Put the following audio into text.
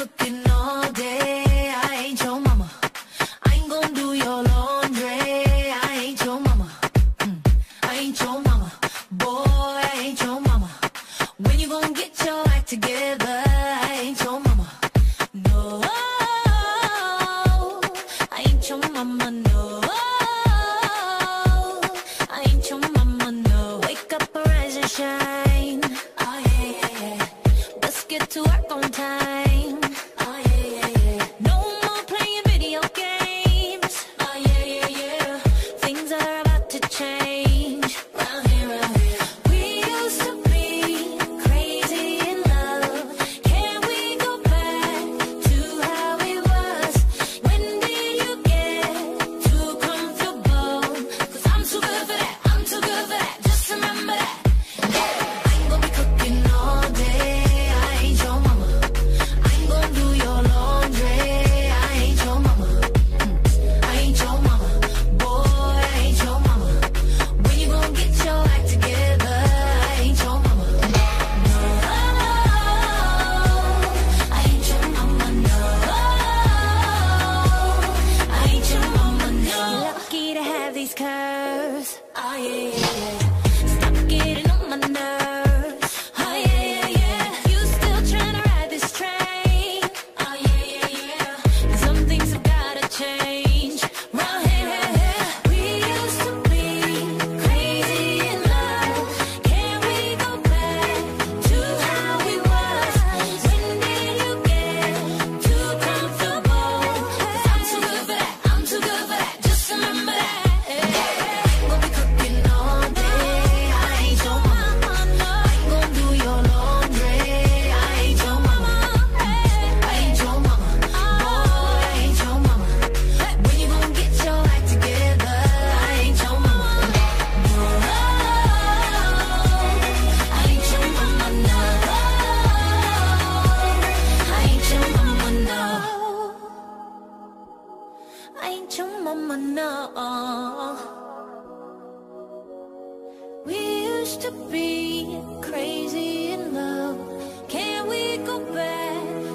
cooking all day. I ain't your mama. I ain't gonna do your laundry. I ain't your mama. Mm. I ain't your mama. Boy, I ain't your mama. When you gonna get your act together? I ain't your mama. No, I ain't your mama. No. I ain't your mama, no. Wake up, arise and shine. Oh yeah, yeah, yeah. Let's get to work on time. change. mama no. We used to be crazy in love. Can we go back?